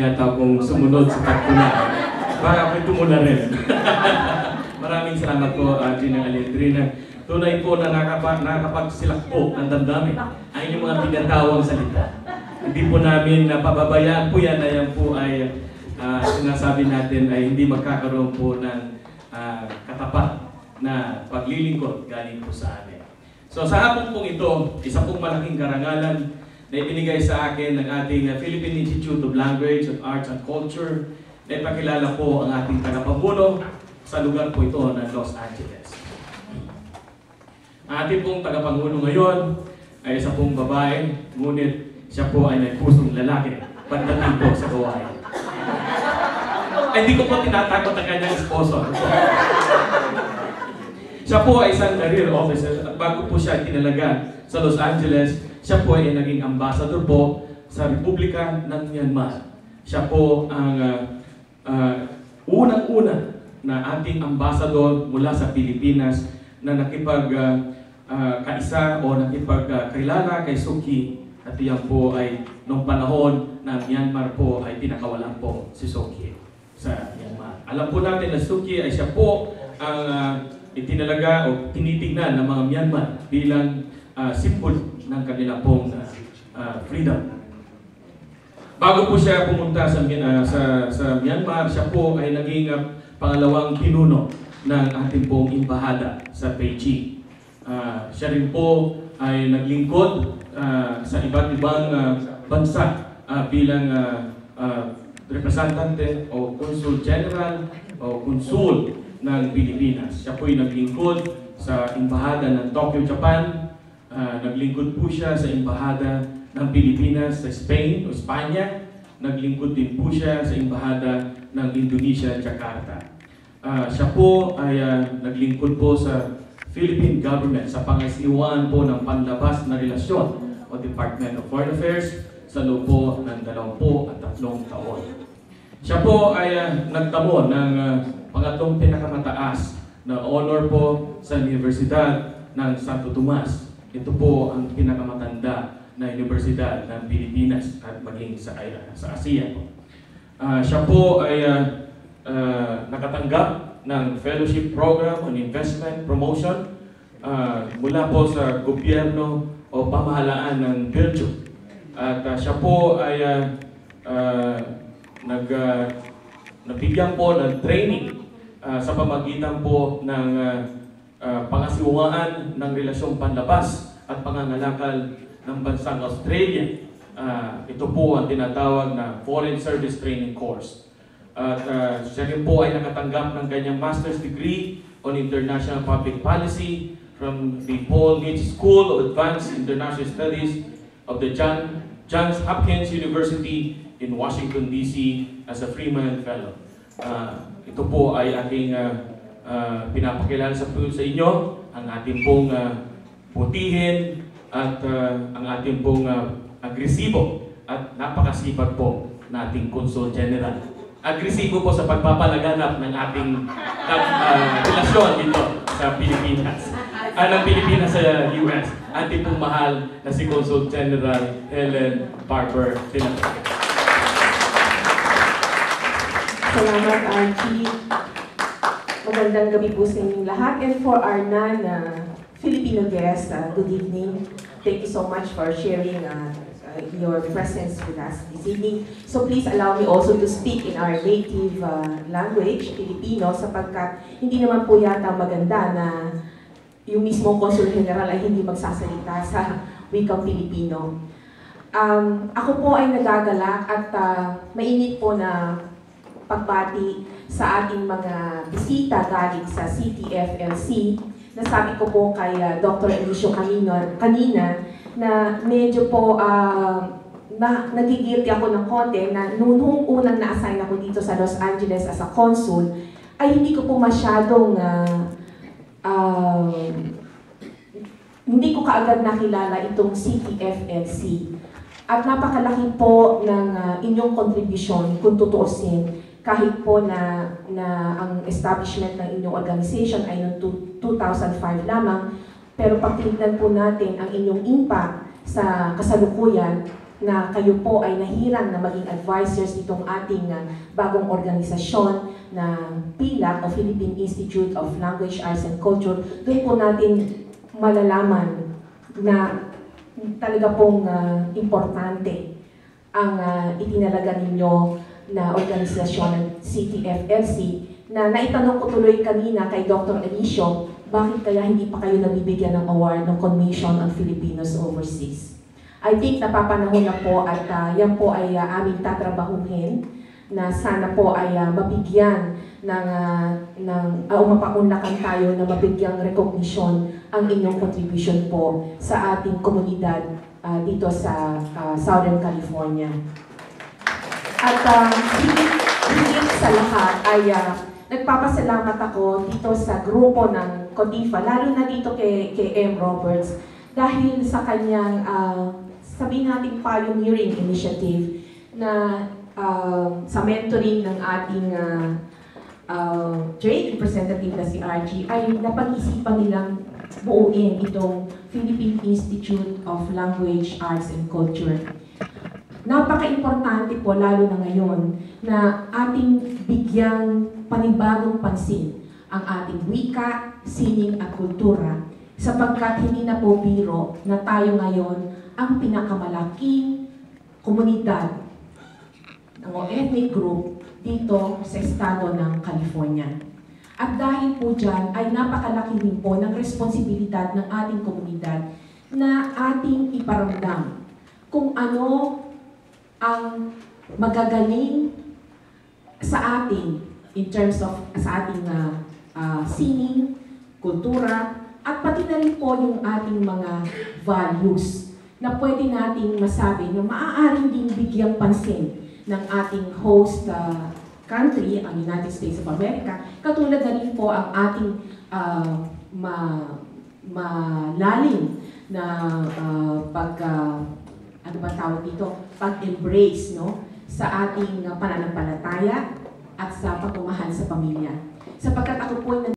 yata akong sumunod sa takbo na. Baka ako'y tumula rin. Maraming salamat po, uh, Gina Alendrina. Tunay po na nakapa, nakakapagsilak po ng damdamin ang inyong mga pinatawang salita. Hindi po namin napababayaan po yan na yan po ay ah, sinasabi natin ay hindi magkakaroon po ng ah, katapat na paglilingkod galing po sa amin. So sa hapon pong ito, isa pong malaking karangalan na ibinigay sa akin ng ating uh, Philippine Institute of Language and Arts and Culture na ipakilala po ang ating tagapamuno sa lugar po ito ng Los Angeles. Ang ating pong tagapangulo ngayon ay isa pong babae, ngunit siya po ay may pusong lalaki pagdating po sa gawain. Ay, hindi ko po tinatakot ang kanyang esposo. Siya po ay isang career officer at bago po siya tinalaga sa Los Angeles, siya po ay naging ambassador po sa Republika ng Myanmar. Siya po ang ah, ah, unang-una na ating ambassador mula sa Pilipinas na nakipag ah, ah, kaisa o nakipagkilala kay Suki at iyan po ay nung panahon na Myanmar po ay pinakawalan po si Suki sa Myanmar. Alam po natin na Suki ay siya po ang ah, itinalaga o tinitignan ng mga Myanmar bilang uh, symbol ng kanila pong ah, freedom. Bago po siya pumunta sa, uh, sa, sa Myanmar, siya po ay naging ah, pangalawang pinuno ng ating pong imbahada sa Beijing. Ah, siya rin po ay naglingkod ah, sa iba't ibang ah, bansa ah, bilang ah, ah, representante o consul general o consul ng Pilipinas. Siya po ay naglingkod sa Imbahada ng Tokyo, Japan. Ah, naglingkod po siya sa Imbahada ng Pilipinas sa Spain o Espanya. Naglingkod din po siya sa Imbahada ng Indonesia, Jakarta. Ah, siya po ay ah, naglingkod po sa Philippine government sa pangasiwaan po ng panlabas na relasyon o Department of Foreign Affairs sa loob po ng dalawampu at tatlong taon. Siya po ay ah, nagtamo ng ah, pangatlong pinakamataas na honor po sa Universidad ng Santo Tomas. Ito po ang pinakamatanda na universidad ng Pilipinas at maging sa, ay- sa Asia po. Ah, siya po ay ah, ah, nakatanggap ng fellowship program on investment promotion ah, mula po sa gobyerno o pamahalaan ng Belgium. At ah, siya po ay ah, ah, nag ah, nabigyan po ng training ah, sa pamagitan po ng ah, ah, pangasiwaan ng relasyong panlabas at pangangalakal ng bansang Australia. Ah, ito po ang tinatawag na Foreign Service Training Course. At ah, siya rin po ay nakatanggap ng kanyang master's degree on International Public Policy from the Paul Gates School of Advanced International Studies of the John, Johns Hopkins University in Washington, D.C. as a Freeman Fellow. Ah, ito po ay aking ah, ah, pinapakilala sa, sa inyo, ang ating pong ah, putihin at ah, ang ating pong ah, agresibo at napakasipag po nating Consul General. Agresibo po sa pagpapalaganap ng ating ah, relasyon dito sa Pilipinas. Ah, ng Pilipinas sa US. Ating pong mahal na si Consul General Helen Barber. Salamat, Archie. Magandang gabi po sa inyong lahat. And for our non-Filipino guests, uh, good evening. Thank you so much for sharing uh, uh, your presence with us this evening. So please allow me also to speak in our native uh, language, Filipino, sapagkat hindi naman po yata maganda na yung mismong Consul General ay hindi magsasalita sa wikang Filipino. Um, ako po ay nagagalak at uh, mainit po na pagbati sa ating mga bisita galing sa CTFLC. Nasabi ko po kay uh, Dr. Elisio kanina, kanina na medyo po uh, na, nagigilty ako ng konti na nung unang na-assign ako dito sa Los Angeles as a consul, ay hindi ko po masyadong uh, uh, hindi ko kaagad nakilala itong CTFLC. At napakalaki po ng uh, inyong contribution kung tutuusin kahit po na, na ang establishment ng inyong organization ay noong two- 2005 lamang, pero pag tinignan po natin ang inyong impact sa kasalukuyan, na kayo po ay nahirang na maging advisors nitong ating ah, bagong organisasyon na PILAC o Philippine Institute of Language, Arts and Culture. Doon po natin malalaman na talaga pong ah, importante ang ah, itinalaga ninyo na organisasyon ng CTFLC na naitanong ko tuloy kanina kay Dr. Alicio, bakit kaya hindi pa kayo nabibigyan ng award ng Commission on Filipinos Overseas? I think napapanahon na po at ah, yan po ay ah, aming tatrabahuhin na sana po ay ah, mabigyan ng, uh, ng uh, mapaunlakan tayo na mabigyang recognition ang inyong contribution po sa ating komunidad ah, dito sa ah, Southern California. At uh, higit, sa lahat ay ah, nagpapasalamat ako dito sa grupo ng Codifa, lalo na dito kay, kay M. Roberts, dahil sa kanyang, uh, sabihin natin pioneering initiative na ah, sa mentoring ng ating ah, uh, trade representative na si RG ay napag-isipan nilang buuin itong Philippine Institute of Language, Arts and Culture. Napaka-importante po lalo na ngayon na ating bigyang panibagong pansin ang ating wika, sining at kultura sapagkat hindi na po biro na tayo ngayon ang pinakamalaking komunidad ng ethnic group dito sa estado ng California. At dahil po dyan ay napakalaki din po ng responsibilidad ng ating komunidad na ating iparamdam kung ano ang magagaling sa atin in terms of sa ating uh, uh, sining, kultura, at pati na rin po yung ating mga values na pwede nating masabi na maaaring din bigyang pansin ng ating host uh, country, ang United States of America, katulad na rin po ang ating uh, ma, malalim na uh, pag, uh, ano ba tawag dito, pag-embrace no, sa ating uh, pananampalataya at sa pagmamahal sa pamilya. Sapagkat ako po ay